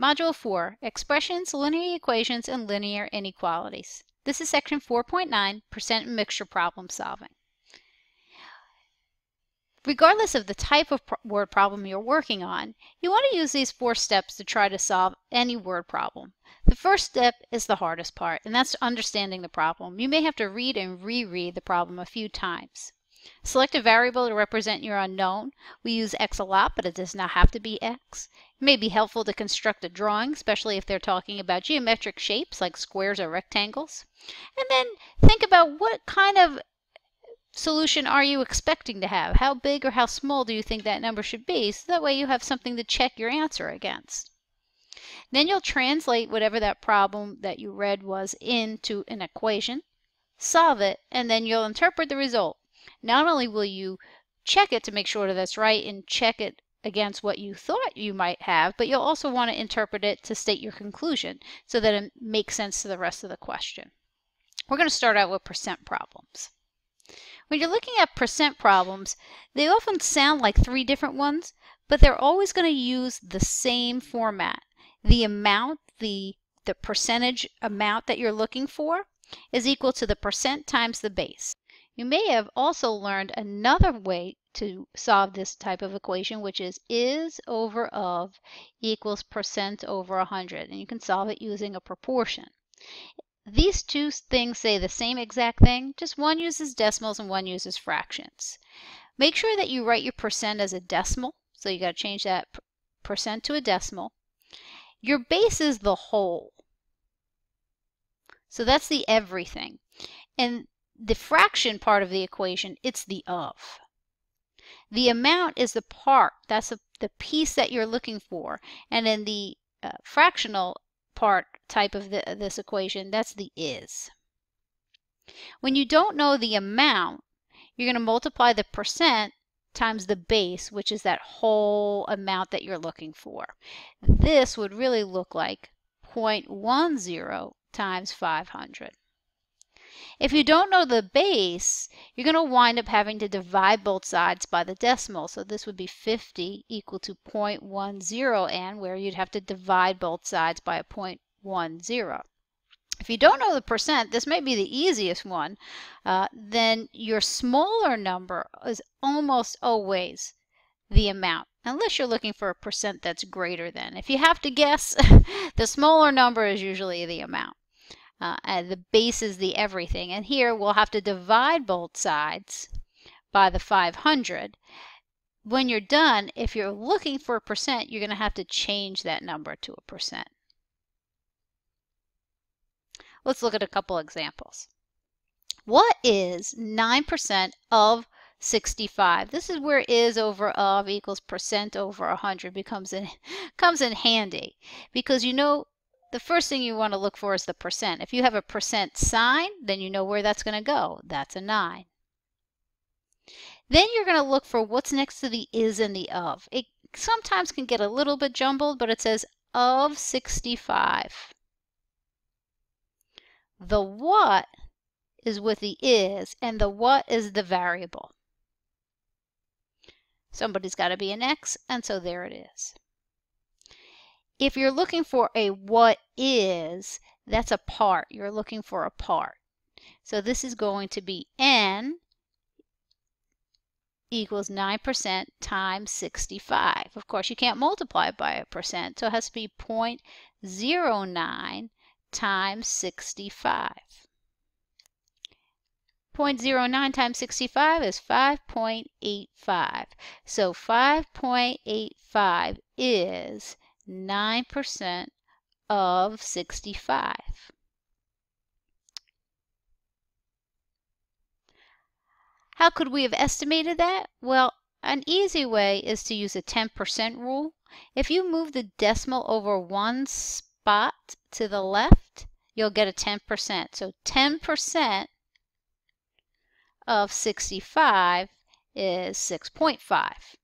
Module 4, Expressions, Linear Equations, and Linear Inequalities. This is section 4.9, Percent and Mixture Problem Solving. Regardless of the type of pro word problem you're working on, you want to use these four steps to try to solve any word problem. The first step is the hardest part, and that's understanding the problem. You may have to read and reread the problem a few times. Select a variable to represent your unknown. We use x a lot, but it does not have to be x. It may be helpful to construct a drawing, especially if they're talking about geometric shapes like squares or rectangles. And then think about what kind of solution are you expecting to have? How big or how small do you think that number should be? So that way you have something to check your answer against. Then you'll translate whatever that problem that you read was into an equation, solve it, and then you'll interpret the result. Not only will you check it to make sure that that's right and check it against what you thought you might have, but you'll also want to interpret it to state your conclusion so that it makes sense to the rest of the question. We're going to start out with percent problems. When you're looking at percent problems, they often sound like three different ones, but they're always going to use the same format. The amount, the, the percentage amount that you're looking for is equal to the percent times the base. You may have also learned another way to solve this type of equation, which is is over of equals percent over 100. And you can solve it using a proportion. These two things say the same exact thing, just one uses decimals and one uses fractions. Make sure that you write your percent as a decimal. So you got to change that percent to a decimal. Your base is the whole. So that's the everything. And the fraction part of the equation, it's the of. The amount is the part, that's a, the piece that you're looking for. And in the uh, fractional part type of the, this equation, that's the is. When you don't know the amount, you're going to multiply the percent times the base, which is that whole amount that you're looking for. This would really look like 0.10 times 500. If you don't know the base, you're going to wind up having to divide both sides by the decimal. So this would be 50 equal to 0.10n, where you'd have to divide both sides by a 0.10. If you don't know the percent, this may be the easiest one, uh, then your smaller number is almost always the amount, unless you're looking for a percent that's greater than. If you have to guess, the smaller number is usually the amount. Uh, the base is the everything. And here we'll have to divide both sides by the 500. When you're done, if you're looking for a percent, you're going to have to change that number to a percent. Let's look at a couple examples. What is 9% of 65? This is where is over of equals percent over 100 becomes in, comes in handy because you know the first thing you want to look for is the percent. If you have a percent sign, then you know where that's going to go. That's a 9. Then you're going to look for what's next to the is and the of. It sometimes can get a little bit jumbled, but it says of 65. The what is with the is, and the what is the variable. Somebody's got to be an x, and so there it is. If you're looking for a what is, that's a part. You're looking for a part. So this is going to be n equals 9% times 65. Of course, you can't multiply by a percent, so it has to be 0.09 times 65. 0.09 times 65 is 5.85. So 5.85 is 9% of 65. How could we have estimated that? Well, an easy way is to use a 10% rule. If you move the decimal over one spot to the left, you'll get a 10%. So 10% of 65 is 6.5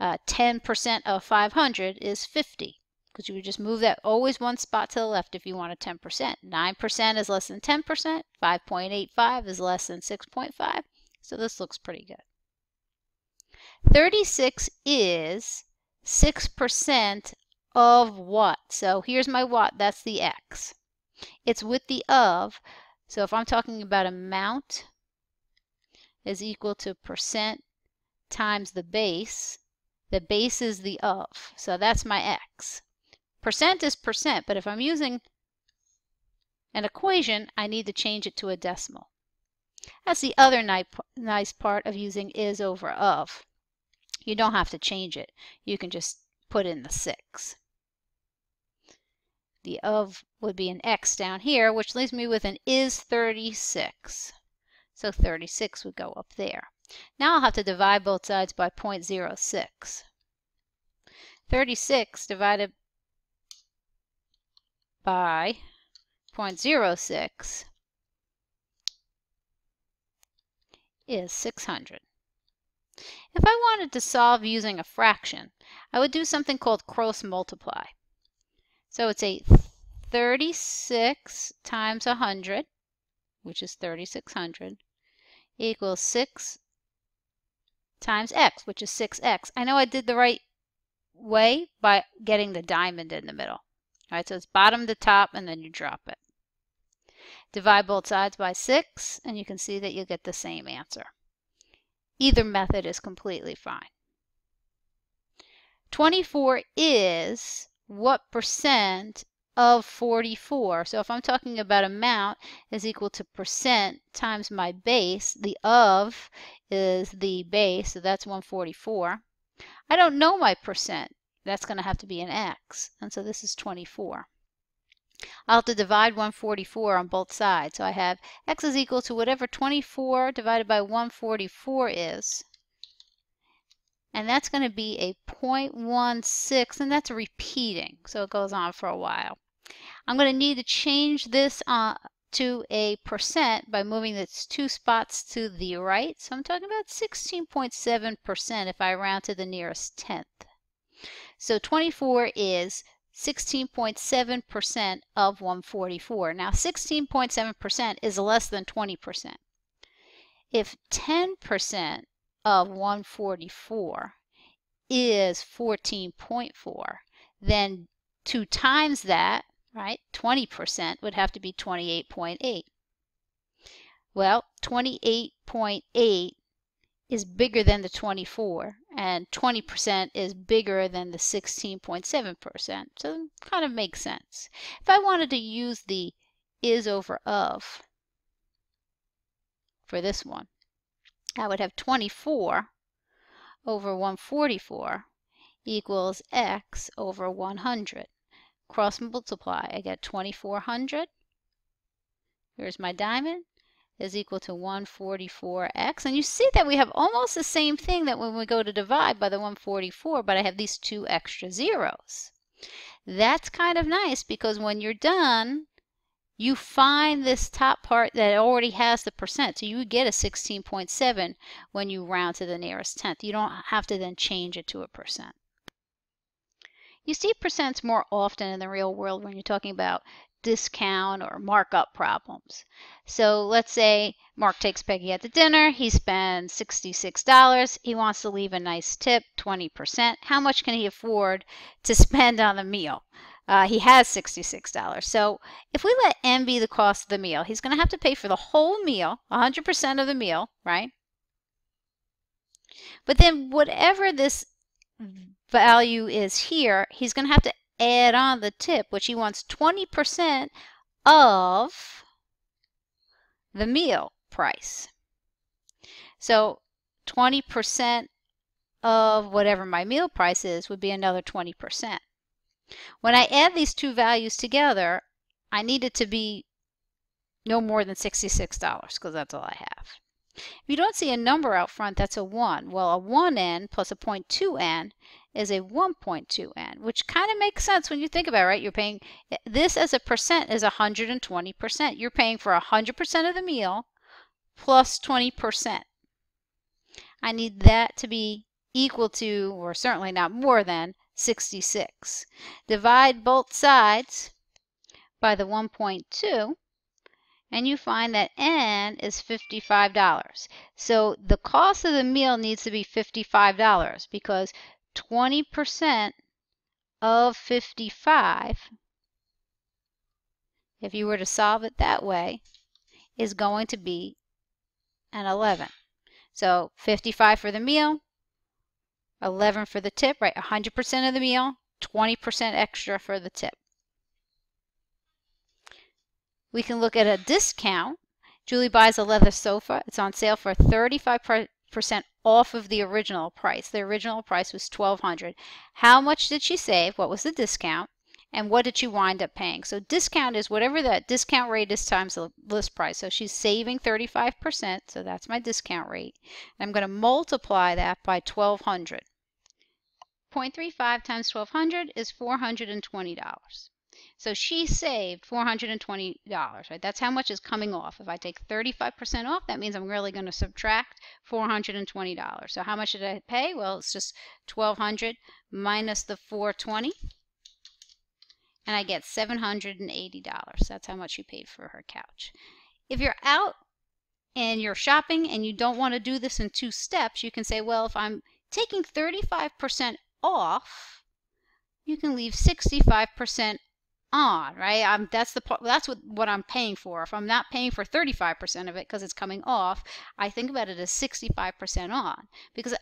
uh, 10% of 500 is 50 because you would just move that always one spot to the left if you want a 10%. 9% is less than 10%, 5.85 is less than 6.5, so this looks pretty good. 36 is 6% of what? So here's my what, that's the x. It's with the of, so if I'm talking about amount is equal to percent times the base, the base is the of, so that's my x. Percent is percent, but if I'm using an equation, I need to change it to a decimal. That's the other nice part of using is over of. You don't have to change it. You can just put in the 6. The of would be an x down here, which leaves me with an is 36. So 36 would go up there. Now I'll have to divide both sides by 0.06. 36 divided by 0.06 is 600. If I wanted to solve using a fraction, I would do something called cross multiply. So it's a 36 times 100, which is 3600, equals 6 times x, which is 6x. I know I did the right way by getting the diamond in the middle. All right, so it's bottom to top, and then you drop it. Divide both sides by 6, and you can see that you get the same answer. Either method is completely fine. 24 is what percent of 44. So if I'm talking about amount is equal to percent times my base, the of is the base, so that's 144. I don't know my percent. That's going to have to be an x, and so this is 24. I'll have to divide 144 on both sides. So I have x is equal to whatever 24 divided by 144 is. And that's going to be a 0.16, and that's repeating, so it goes on for a while. I'm going to need to change this uh, to a percent by moving its two spots to the right. So I'm talking about 16.7% if I round to the nearest tenth. So 24 is 16.7% of 144. Now 16.7% is less than 20%. If 10% of 144 is 14.4, then 2 times that, right, 20% would have to be 28.8. Well, 28.8 is bigger than the 24 and 20% is bigger than the 16.7%. So kind of makes sense. If I wanted to use the is over of for this one, I would have 24 over 144 equals x over 100. Cross multiply, I get 2400. Here's my diamond is equal to 144x. And you see that we have almost the same thing that when we go to divide by the 144, but I have these two extra zeros. That's kind of nice because when you're done, you find this top part that already has the percent. So you get a 16.7 when you round to the nearest tenth. You don't have to then change it to a percent. You see percents more often in the real world when you're talking about discount or markup problems. So let's say Mark takes Peggy at the dinner. He spends $66. He wants to leave a nice tip, 20%. How much can he afford to spend on the meal? Uh, he has $66. So if we let M be the cost of the meal, he's going to have to pay for the whole meal, 100% of the meal, right? But then whatever this value is here, he's going to have to add on the tip, which he wants 20% of the meal price. So 20% of whatever my meal price is would be another 20%. When I add these two values together, I need it to be no more than $66 because that's all I have. If you don't see a number out front, that's a 1. Well, a 1n plus a 0.2n is a 1.2n, which kind of makes sense when you think about it, right? You're paying eh, this as a percent is 120%. You're paying for 100% of the meal plus 20%. I need that to be equal to, or certainly not more than, 66. Divide both sides by the 1.2 and you find that N is $55. So the cost of the meal needs to be $55 because 20% of 55, if you were to solve it that way, is going to be an 11. So 55 for the meal, 11 for the tip, right? 100% of the meal, 20% extra for the tip. We can look at a discount. Julie buys a leather sofa. It's on sale for 35% off of the original price. The original price was 1200 How much did she save? What was the discount? And what did she wind up paying? So discount is whatever that discount rate is times the list price. So she's saving 35%, so that's my discount rate. And I'm going to multiply that by 1200 0.35 times 1200 is $420. So she saved $420, right? That's how much is coming off. If I take 35% off, that means I'm really going to subtract $420. So how much did I pay? Well, it's just 1200 minus the 420 and I get $780. That's how much you paid for her couch. If you're out and you're shopping and you don't want to do this in two steps, you can say, well, if I'm taking 35% off, you can leave 65% on, right? I'm, that's the part. that's what what I'm paying for. If I'm not paying for 35% of it because it's coming off, I think about it as 65% on because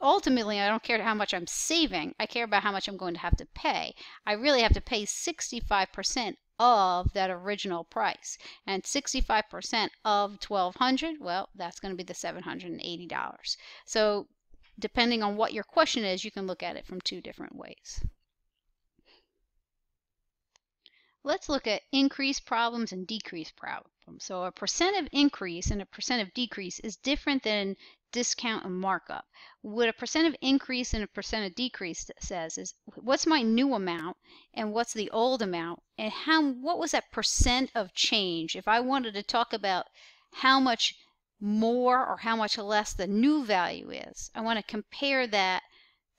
ultimately I don't care how much I'm saving. I care about how much I'm going to have to pay. I really have to pay 65% of that original price. And 65% of 1200, well, that's going to be the $780. So depending on what your question is, you can look at it from two different ways. Let's look at increase problems and decrease problems. So a percent of increase and a percent of decrease is different than discount and markup. What a percent of increase and a percent of decrease says is what's my new amount and what's the old amount and how what was that percent of change if I wanted to talk about how much more or how much less the new value is. I want to compare that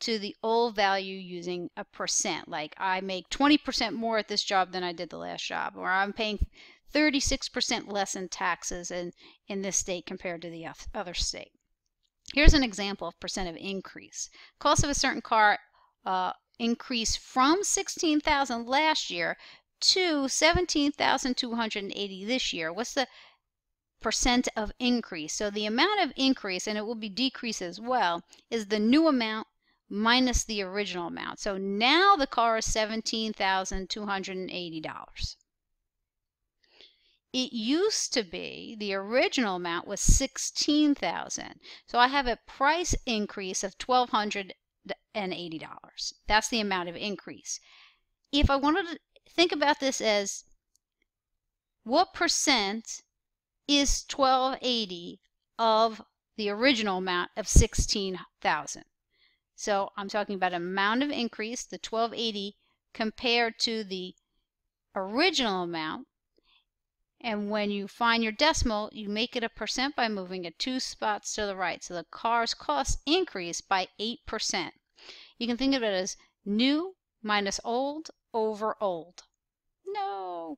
to the old value using a percent. Like I make 20% more at this job than I did the last job, or I'm paying 36% less in taxes in, in this state compared to the other state. Here's an example of percent of increase. Cost of a certain car uh, increased from 16,000 last year to 17,280 this year. What's the percent of increase? So the amount of increase, and it will be decrease as well, is the new amount minus the original amount. So now the car is $17,280. It used to be the original amount was 16,000. So I have a price increase of $1,280. That's the amount of increase. If I wanted to think about this as what percent is 1280 of the original amount of 16,000? So I'm talking about amount of increase, the 1280 compared to the original amount. And when you find your decimal, you make it a percent by moving it two spots to the right. So the car's cost increased by 8%. You can think of it as new minus old over old. No.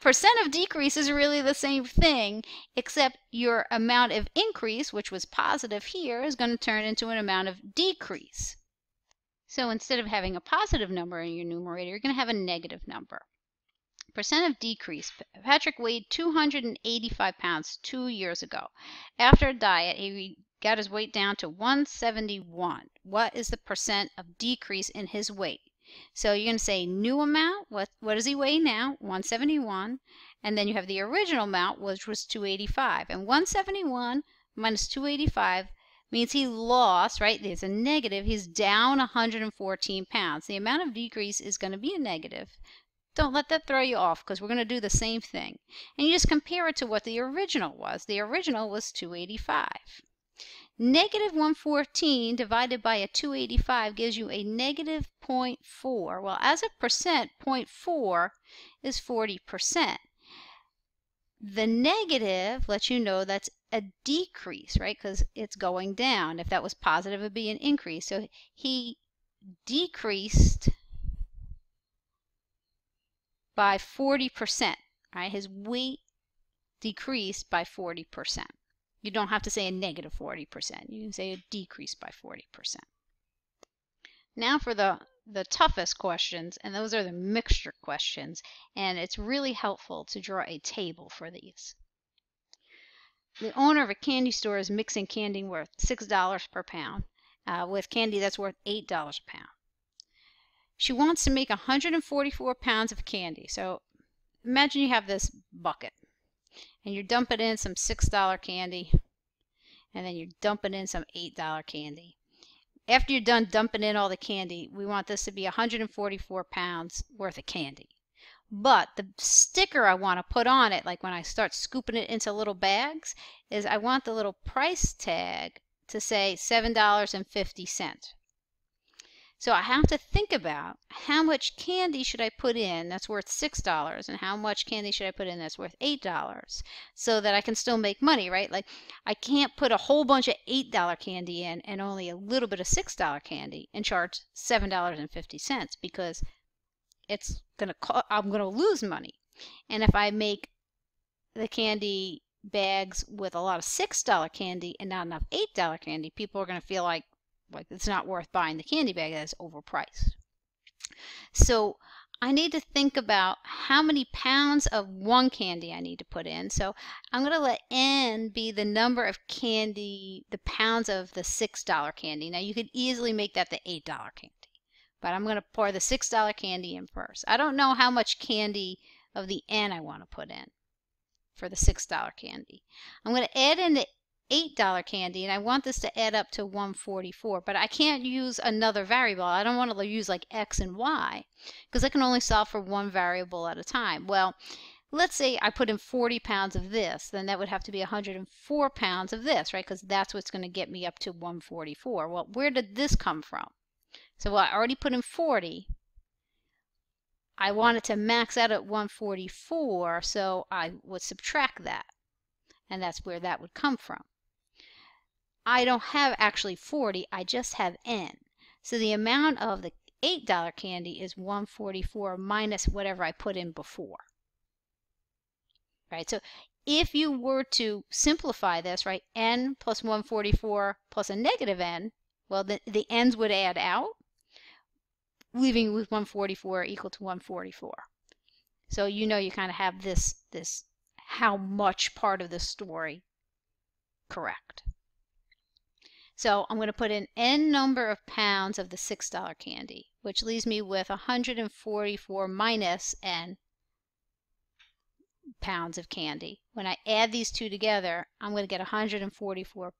Percent of decrease is really the same thing, except your amount of increase, which was positive here, is going to turn into an amount of decrease. So instead of having a positive number in your numerator, you're going to have a negative number. Percent of decrease. Patrick weighed 285 pounds two years ago. After a diet, he got his weight down to 171. What is the percent of decrease in his weight? So you're going to say new amount, what, what does he weigh now? 171. And then you have the original amount, which was 285. And 171 minus 285 means he lost, right? There's a negative. He's down 114 pounds. The amount of decrease is going to be a negative. Don't let that throw you off because we're going to do the same thing. And you just compare it to what the original was. The original was 285. Negative 114 divided by a 285 gives you a negative 0.4. Well, as a percent, 0.4 is 40%. The negative lets you know that's a decrease, right? Because it's going down. If that was positive, it would be an increase. So he decreased by 40%, right? His weight decreased by 40%. You don't have to say a negative 40%. You can say a decrease by 40%. Now for the the toughest questions, and those are the mixture questions. And it's really helpful to draw a table for these. The owner of a candy store is mixing candy worth $6 per pound uh, with candy that's worth $8 a pound. She wants to make 144 pounds of candy. So imagine you have this bucket and you're dumping in some $6 candy and then you're dumping in some $8 candy. After you're done dumping in all the candy, we want this to be 144 pounds worth of candy. But the sticker I want to put on it, like when I start scooping it into little bags, is I want the little price tag to say $7.50. So I have to think about how much candy should I put in that's worth $6 and how much candy should I put in that's worth $8 so that I can still make money, right? Like I can't put a whole bunch of $8 candy in and only a little bit of $6 candy and charge $7.50 because it's going to I'm going to lose money. And if I make the candy bags with a lot of $6 candy and not enough $8 candy, people are going to feel like like it's not worth buying the candy bag that's overpriced. So I need to think about how many pounds of one candy I need to put in. So I'm going to let N be the number of candy, the pounds of the $6 candy. Now you could easily make that the $8 candy, but I'm going to pour the $6 candy in first. I don't know how much candy of the N I want to put in for the $6 candy. I'm going to add in the $8 candy and I want this to add up to 144 but I can't use another variable. I don't want to use like X and Y because I can only solve for one variable at a time. Well let's say I put in 40 pounds of this then that would have to be 104 pounds of this right? Because that's what's going to get me up to 144 well where did this come from? So well, I already put in 40 I wanted to max out at 144 so I would subtract that and that's where that would come from I don't have actually 40, I just have N. So the amount of the $8 candy is 144 minus whatever I put in before. Right, so if you were to simplify this, right, n plus 144 plus a negative n, well, the, the n's would add out, leaving with 144 equal to 144. So you know you kind of have this, this how much part of the story correct. So I'm going to put in n number of pounds of the $6 candy, which leaves me with 144 minus n pounds of candy. When I add these two together, I'm going to get 144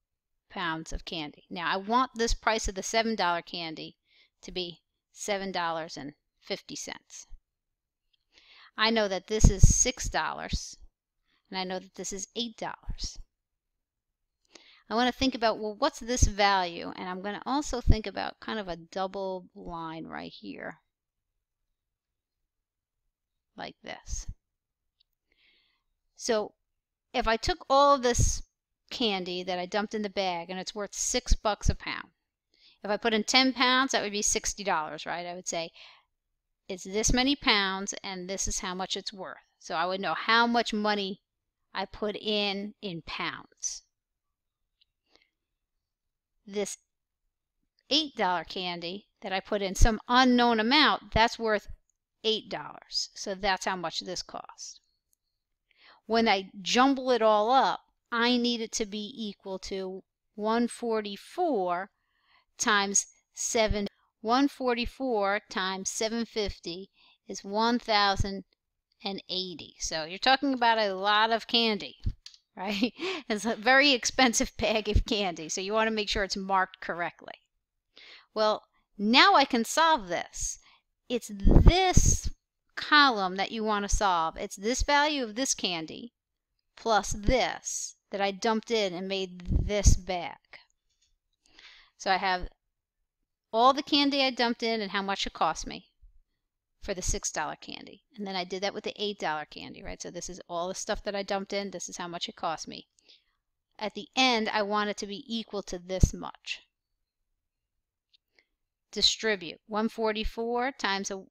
pounds of candy. Now I want this price of the $7 candy to be $7.50. I know that this is $6 and I know that this is $8. I want to think about, well, what's this value? And I'm going to also think about kind of a double line right here, like this. So if I took all of this candy that I dumped in the bag and it's worth six bucks a pound, if I put in 10 pounds, that would be $60, right? I would say it's this many pounds and this is how much it's worth. So I would know how much money I put in in pounds this $8 candy that I put in some unknown amount, that's worth $8. So that's how much this cost. When I jumble it all up, I need it to be equal to 144 times 7 144 times 750 is 1080 so you're talking about a lot of candy right? It's a very expensive bag of candy, so you want to make sure it's marked correctly. Well, now I can solve this. It's this column that you want to solve. It's this value of this candy plus this that I dumped in and made this bag. So I have all the candy I dumped in and how much it cost me for the $6 candy. And then I did that with the $8 candy, right? So this is all the stuff that I dumped in. This is how much it cost me. At the end, I want it to be equal to this much. Distribute. 144 times a,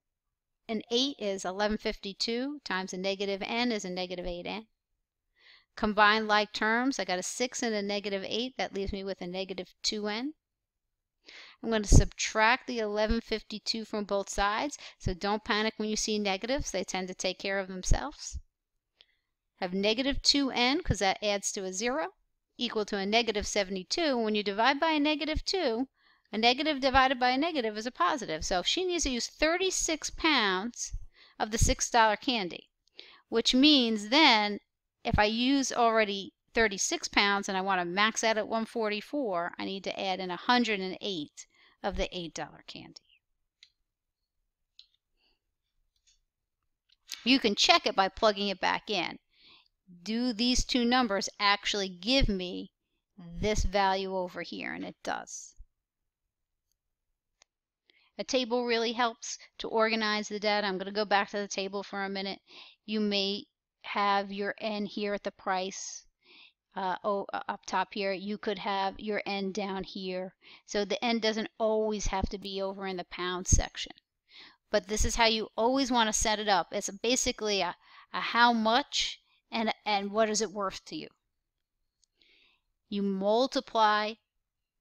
an 8 is 1152 times a negative n is a negative 8n. Combine like terms, I got a 6 and a negative 8. That leaves me with a negative 2n. I'm going to subtract the 1152 from both sides. So don't panic when you see negatives. They tend to take care of themselves. Have negative 2n, because that adds to a 0, equal to a negative 72. When you divide by a negative 2, a negative divided by a negative is a positive. So she needs to use 36 pounds of the $6 candy, which means then if I use already 36 pounds and I want to max out at 144, I need to add in 108 of the $8 candy. You can check it by plugging it back in. Do these two numbers actually give me this value over here? And it does. A table really helps to organize the data. I'm going to go back to the table for a minute. You may have your N here at the price uh, oh, up top here. You could have your N down here. So the N doesn't always have to be over in the pound section. But this is how you always want to set it up. It's basically a, a how much and, and what is it worth to you. You multiply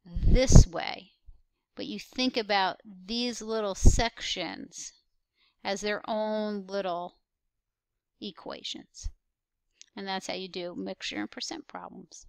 this way but you think about these little sections as their own little equations. And that's how you do mixture and percent problems.